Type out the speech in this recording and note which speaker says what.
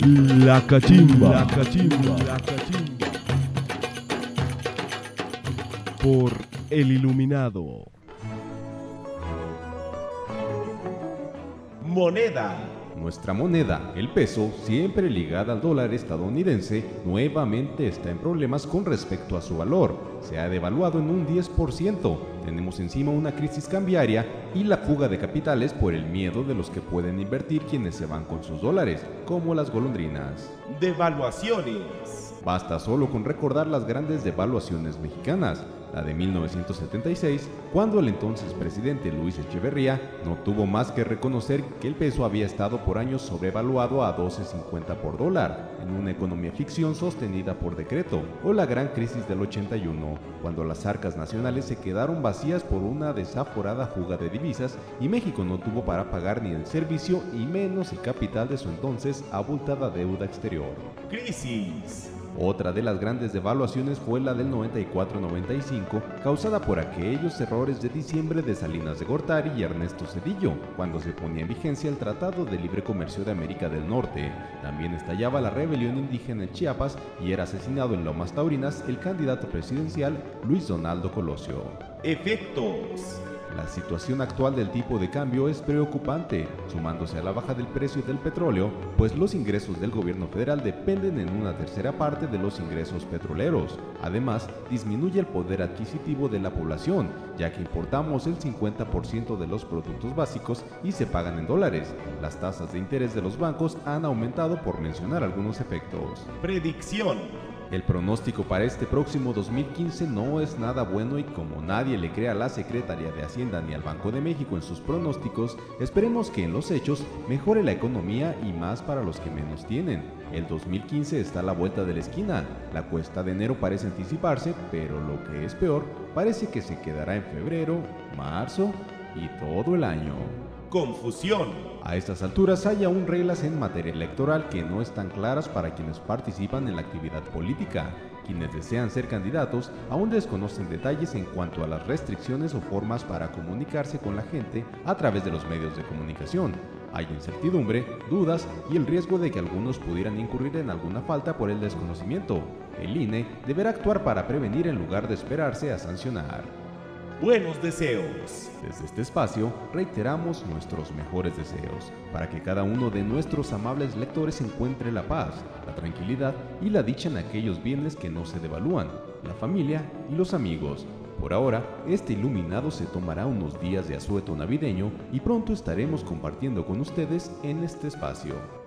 Speaker 1: La cachimba. La cachimba. La cachimba. Por el iluminado.
Speaker 2: Moneda.
Speaker 3: Nuestra moneda, el peso, siempre ligada al dólar estadounidense, nuevamente está en problemas con respecto a su valor. Se ha devaluado en un 10%. Tenemos encima una crisis cambiaria y la fuga de capitales por el miedo de los que pueden invertir quienes se van con sus dólares, como las golondrinas.
Speaker 2: Devaluaciones.
Speaker 3: Basta solo con recordar las grandes devaluaciones mexicanas, la de 1976, cuando el entonces presidente Luis Echeverría no tuvo más que reconocer que el peso había estado por años sobrevaluado a 12.50 por dólar, en una economía ficción sostenida por decreto, o la gran crisis del 81, cuando las arcas nacionales se quedaron vacías por una desaforada fuga de divisas y México no tuvo para pagar ni el servicio y menos el capital de su entonces abultada deuda exterior.
Speaker 2: Crisis.
Speaker 3: Otra de las grandes devaluaciones fue la del 94-95, causada por aquellos errores de diciembre de Salinas de Gortari y Ernesto Cedillo, cuando se ponía en vigencia el Tratado de Libre Comercio de América del Norte. También estallaba la rebelión indígena en Chiapas y era asesinado en Lomas Taurinas el candidato presidencial Luis Donaldo Colosio.
Speaker 2: Efectos.
Speaker 3: La situación actual del tipo de cambio es preocupante, sumándose a la baja del precio del petróleo, pues los ingresos del gobierno federal dependen en una tercera parte de los ingresos petroleros. Además, disminuye el poder adquisitivo de la población, ya que importamos el 50% de los productos básicos y se pagan en dólares. Las tasas de interés de los bancos han aumentado por mencionar algunos efectos.
Speaker 2: Predicción.
Speaker 3: El pronóstico para este próximo 2015 no es nada bueno y como nadie le cree a la Secretaría de Hacienda ni al Banco de México en sus pronósticos, esperemos que en los hechos mejore la economía y más para los que menos tienen. El 2015 está a la vuelta de la esquina, la cuesta de enero parece anticiparse, pero lo que es peor, parece que se quedará en febrero, marzo y todo el año.
Speaker 2: Confusión.
Speaker 3: A estas alturas hay aún reglas en materia electoral que no están claras para quienes participan en la actividad política. Quienes desean ser candidatos aún desconocen detalles en cuanto a las restricciones o formas para comunicarse con la gente a través de los medios de comunicación. Hay incertidumbre, dudas y el riesgo de que algunos pudieran incurrir en alguna falta por el desconocimiento. El INE deberá actuar para prevenir en lugar de esperarse a sancionar.
Speaker 2: Buenos deseos.
Speaker 3: Desde este espacio reiteramos nuestros mejores deseos para que cada uno de nuestros amables lectores encuentre la paz, la tranquilidad y la dicha en aquellos bienes que no se devalúan, la familia y los amigos. Por ahora, este iluminado se tomará unos días de asueto navideño y pronto estaremos compartiendo con ustedes en este espacio.